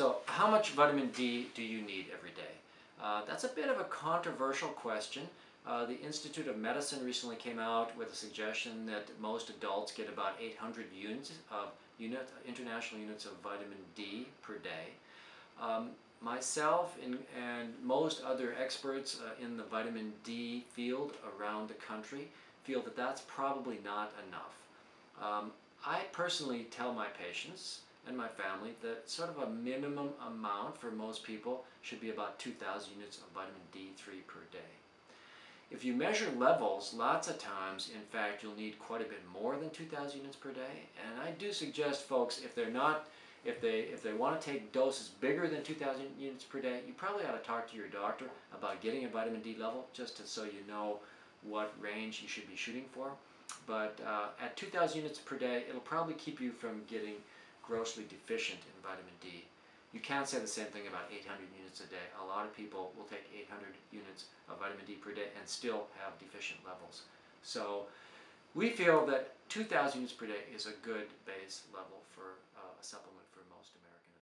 So how much vitamin D do you need every day? Uh, that's a bit of a controversial question. Uh, the Institute of Medicine recently came out with a suggestion that most adults get about 800 units of unit, international units of vitamin D per day. Um, myself and, and, most other experts uh, in the vitamin D field around the country feel that that's probably not enough. Um, I personally tell my patients and my family that sort of a minimum amount for most people should be about 2,000 units of vitamin D3 per day. If you measure levels, lots of times, in fact, you'll need quite a bit more than 2,000 units per day. And I do suggest folks, if they're not, if they, if they want to take doses bigger than 2,000 units per day, you probably ought to talk to your doctor about getting a vitamin D level, just to, so you know what range you should be shooting for. But uh, at 2,000 units per day, it'll probably keep you from getting grossly deficient in vitamin D. You can't say the same thing about 800 units a day. A lot of people will take 800 units of vitamin D per day and still have deficient levels. So we feel that 2,000 units per day is a good base level for uh, a supplement for most Americans.